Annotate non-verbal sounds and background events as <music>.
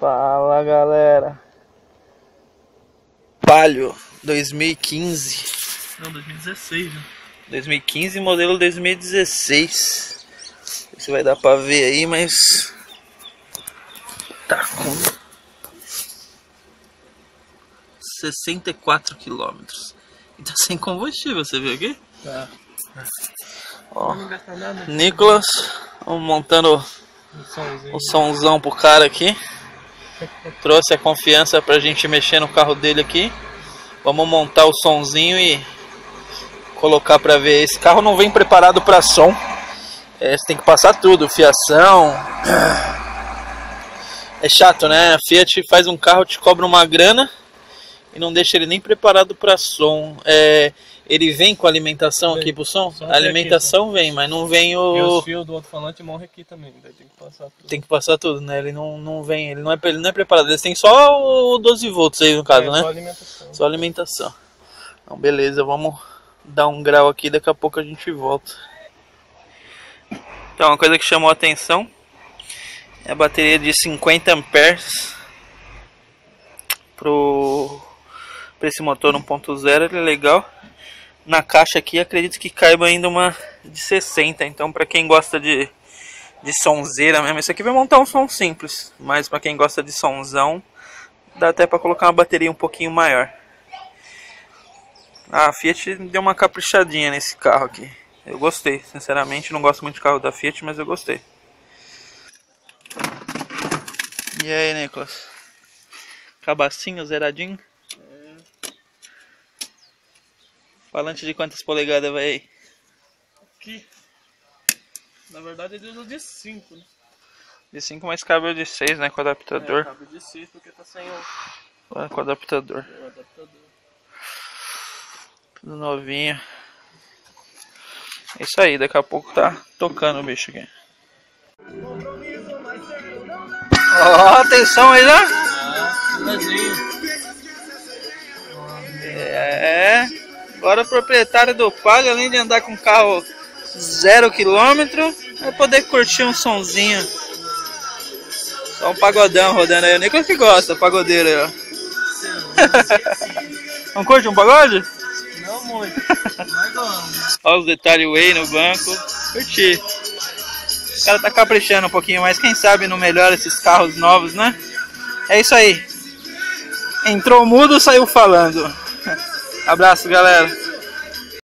Fala galera. Palio 2015. Não, 2016, né? 2015 modelo 2016. Se vai dar pra ver aí, mas tá com 64 quilômetros. E tá sem combustível, você viu aqui? Tá. Ó. Nicolas, vamos montando Um o somzão pro cara aqui. Trouxe a confiança pra gente mexer no carro dele aqui. Vamos montar o somzinho e colocar pra ver. Esse carro não vem preparado pra som. É, você tem que passar tudo, fiação. É chato, né? A Fiat faz um carro, te cobra uma grana e não deixa ele nem preparado pra som. É, ele vem com alimentação Vem. aqui pro som? Só A vem aqui, alimentação vem, mas não vem E o. os fios do alto-falante morrem aqui também, daí tem que passar tudo. Tem que passar tudo, né? Ele não, não vem, ele não, é, ele não é preparado. Eles têm só o 12 volts aí no caso, é, né? Só alimentação. Só alimentação. Então, beleza, vamos dar um grau aqui, daqui a pouco a gente volta. Então, uma coisa que chamou a atenção é a bateria de 50 amperes pro para esse motor 1.0, ele é legal. Na caixa aqui, acredito que caiba ainda uma de 60, então para quem gosta de de sonzeira mesmo, isso aqui vai montar um som simples, mas para quem gosta de sonzão, dá até para colocar uma bateria um pouquinho maior. A Fiat deu uma caprichadinha nesse carro aqui. Eu gostei, sinceramente, não gosto muito de carro da Fiat, mas eu gostei. E aí, Nicolas? Cabacinho, zeradinho? Falante de quantas polegadas vai aí? Aqui. Na verdade ele usa de 5, né? De 5 mais cabelo de 6, né? Com adaptador. É, cabe de 6 porque tá sem o, É, Com adaptador. o adaptador. Tudo novinho. É isso aí, daqui a pouco tá tocando o bicho aqui. Ó, atenção aí, né? Pezinho. Agora o proprietário do Palio, além de andar com carro zero quilômetro, vai poder curtir um sonzinho. Só um pagodão rodando aí. O Nicolas que gosta, pagodeiro aí, ó. <laughs> Não curte um pagode? Não muito. Mas vamos. Olha os detalhes Way no banco. Curti. O cara tá caprichando um pouquinho mais. Quem sabe não melhora esses carros novos, né? É isso aí. Entrou mudo, saiu falando. Abraço, galera.